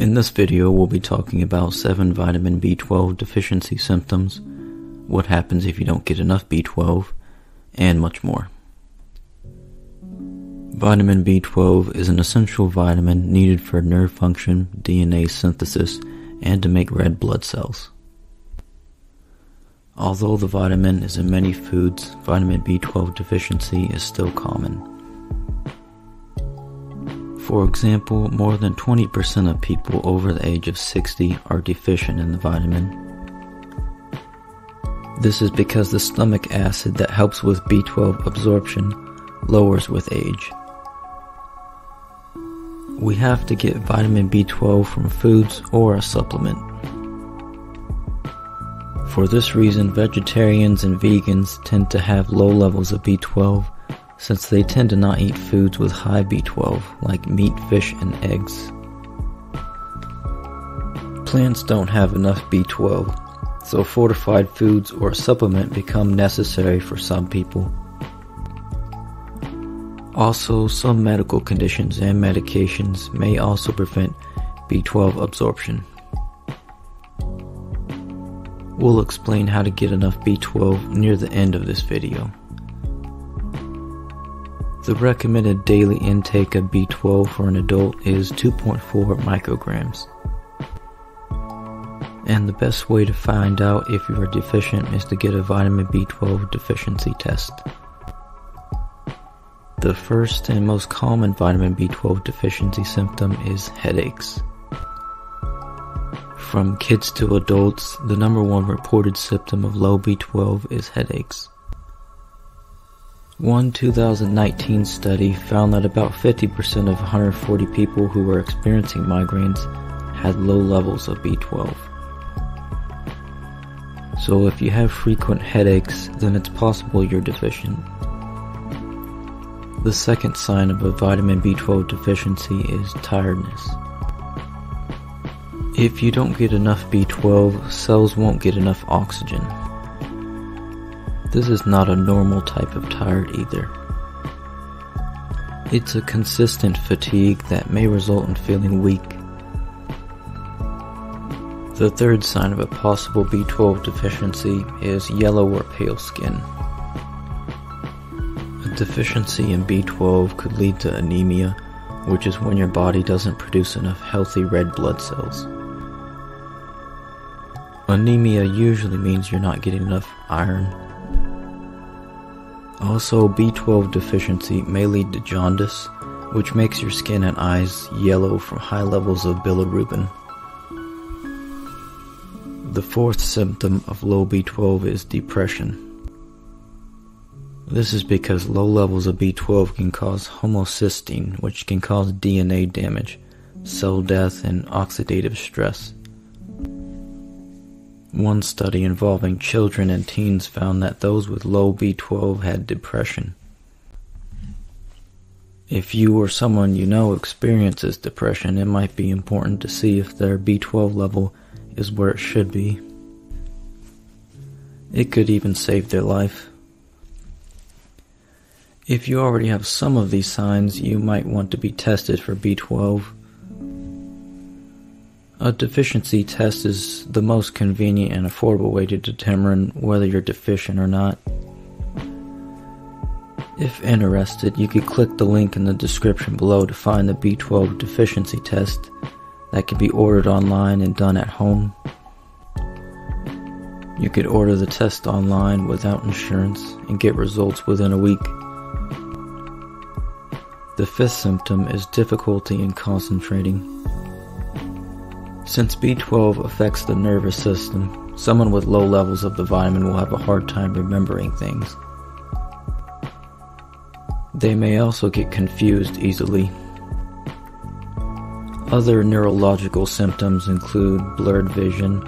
In this video, we'll be talking about 7 vitamin B12 deficiency symptoms, what happens if you don't get enough B12, and much more. Vitamin B12 is an essential vitamin needed for nerve function, DNA synthesis, and to make red blood cells. Although the vitamin is in many foods, vitamin B12 deficiency is still common. For example, more than 20% of people over the age of 60 are deficient in the vitamin. This is because the stomach acid that helps with B12 absorption lowers with age. We have to get vitamin B12 from foods or a supplement. For this reason, vegetarians and vegans tend to have low levels of B12 since they tend to not eat foods with high B12, like meat, fish, and eggs. Plants don't have enough B12, so fortified foods or a supplement become necessary for some people. Also, some medical conditions and medications may also prevent B12 absorption. We'll explain how to get enough B12 near the end of this video. The recommended daily intake of B12 for an adult is 2.4 micrograms. And the best way to find out if you are deficient is to get a vitamin B12 deficiency test. The first and most common vitamin B12 deficiency symptom is headaches. From kids to adults, the number one reported symptom of low B12 is headaches. One 2019 study found that about 50% of 140 people who were experiencing migraines had low levels of B12. So if you have frequent headaches, then it's possible you're deficient. The second sign of a vitamin B12 deficiency is tiredness. If you don't get enough B12, cells won't get enough oxygen, this is not a normal type of tired either. It's a consistent fatigue that may result in feeling weak. The third sign of a possible B12 deficiency is yellow or pale skin. A deficiency in B12 could lead to anemia, which is when your body doesn't produce enough healthy red blood cells. Anemia usually means you're not getting enough iron, also, B12 deficiency may lead to jaundice, which makes your skin and eyes yellow from high levels of bilirubin. The fourth symptom of low B12 is depression. This is because low levels of B12 can cause homocysteine, which can cause DNA damage, cell death, and oxidative stress. One study involving children and teens found that those with low B12 had depression. If you or someone you know experiences depression, it might be important to see if their B12 level is where it should be. It could even save their life. If you already have some of these signs, you might want to be tested for B12 a deficiency test is the most convenient and affordable way to determine whether you're deficient or not. If interested, you could click the link in the description below to find the B12 deficiency test that can be ordered online and done at home. You could order the test online without insurance and get results within a week. The fifth symptom is difficulty in concentrating. Since B12 affects the nervous system, someone with low levels of the vitamin will have a hard time remembering things. They may also get confused easily. Other neurological symptoms include blurred vision,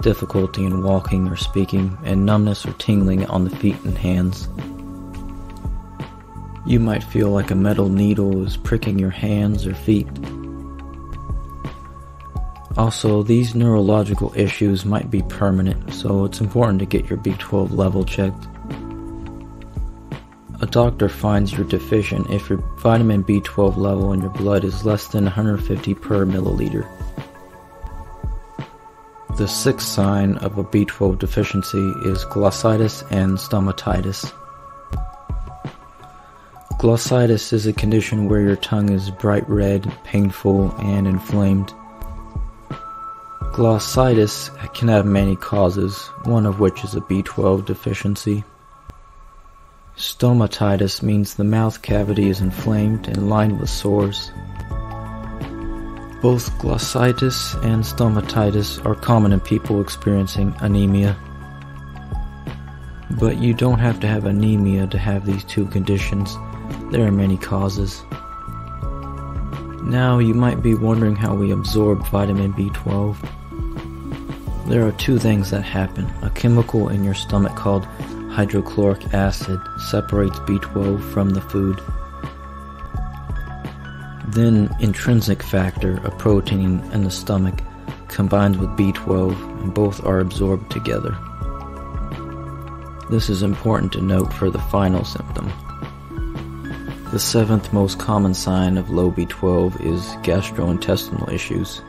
difficulty in walking or speaking, and numbness or tingling on the feet and hands. You might feel like a metal needle is pricking your hands or feet. Also, these neurological issues might be permanent, so it's important to get your B12 level checked. A doctor finds you're deficient if your vitamin B12 level in your blood is less than 150 per milliliter. The sixth sign of a B12 deficiency is glossitis and stomatitis. Glossitis is a condition where your tongue is bright red, painful, and inflamed. Glossitis can have many causes, one of which is a B12 deficiency. Stomatitis means the mouth cavity is inflamed and lined with sores. Both glossitis and stomatitis are common in people experiencing anemia. But you don't have to have anemia to have these two conditions. There are many causes. Now you might be wondering how we absorb vitamin B12. There are two things that happen. A chemical in your stomach called hydrochloric acid separates B12 from the food. Then intrinsic factor, a protein in the stomach, combines with B12 and both are absorbed together. This is important to note for the final symptom. The seventh most common sign of low B12 is gastrointestinal issues.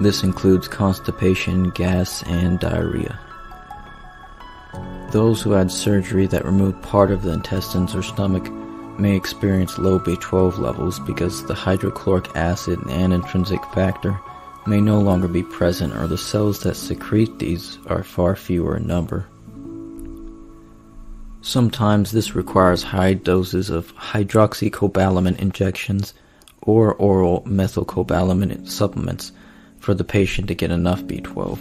This includes constipation, gas, and diarrhea. Those who had surgery that removed part of the intestines or stomach may experience low B12 levels because the hydrochloric acid and intrinsic factor may no longer be present or the cells that secrete these are far fewer in number. Sometimes this requires high doses of hydroxycobalamin injections or oral methylcobalamin supplements for the patient to get enough B12.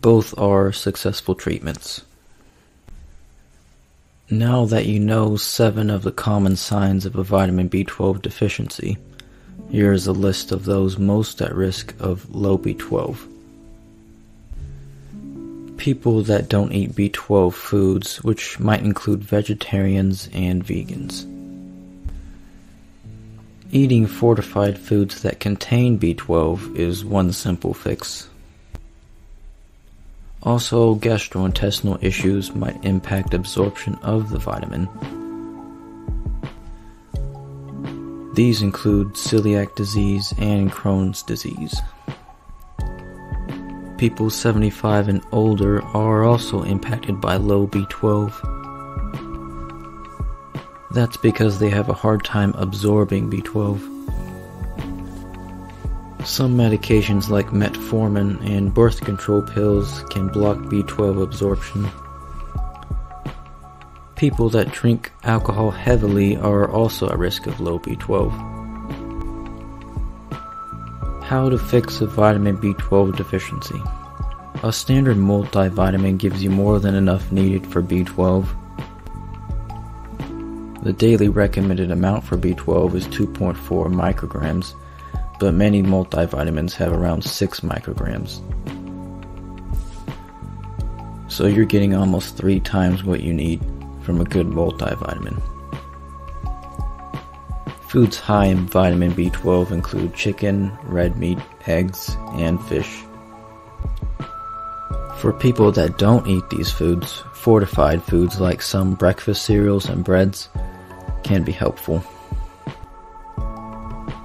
Both are successful treatments. Now that you know seven of the common signs of a vitamin B12 deficiency, here is a list of those most at risk of low B12. People that don't eat B12 foods, which might include vegetarians and vegans. Eating fortified foods that contain B12 is one simple fix. Also, gastrointestinal issues might impact absorption of the vitamin. These include celiac disease and Crohn's disease. People 75 and older are also impacted by low B12. That's because they have a hard time absorbing B12. Some medications like metformin and birth control pills can block B12 absorption. People that drink alcohol heavily are also at risk of low B12. How to fix a vitamin B12 deficiency. A standard multivitamin gives you more than enough needed for B12. The daily recommended amount for B12 is 2.4 micrograms but many multivitamins have around 6 micrograms. So you're getting almost 3 times what you need from a good multivitamin. Foods high in vitamin B12 include chicken, red meat, eggs, and fish. For people that don't eat these foods, fortified foods like some breakfast cereals and breads can be helpful.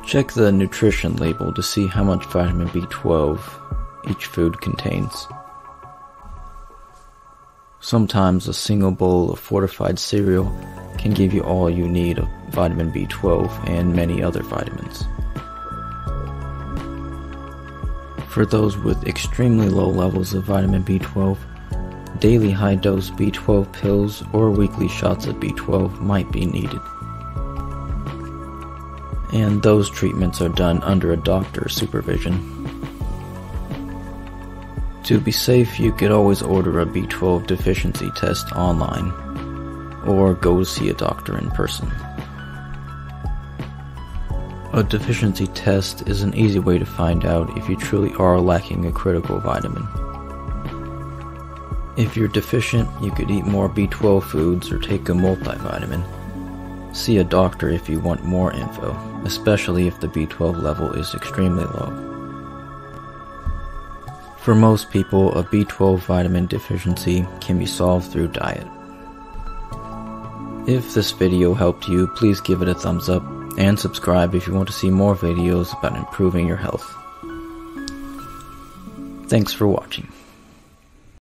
Check the nutrition label to see how much vitamin B12 each food contains. Sometimes a single bowl of fortified cereal can give you all you need of vitamin B12 and many other vitamins. For those with extremely low levels of vitamin B12, daily high dose B12 pills or weekly shots of B12 might be needed and those treatments are done under a doctor's supervision. To be safe, you could always order a B12 deficiency test online or go see a doctor in person. A deficiency test is an easy way to find out if you truly are lacking a critical vitamin. If you're deficient, you could eat more B12 foods or take a multivitamin. See a doctor if you want more info, especially if the B12 level is extremely low. For most people, a B12 vitamin deficiency can be solved through diet. If this video helped you, please give it a thumbs up and subscribe if you want to see more videos about improving your health. Thanks for watching.